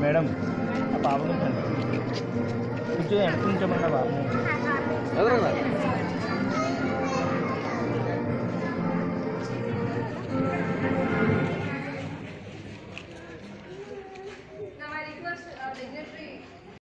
madam ఆ పాప కొంచెం కొంచెం వెనక నుంచోమన్నా బాబు ఎదురుగా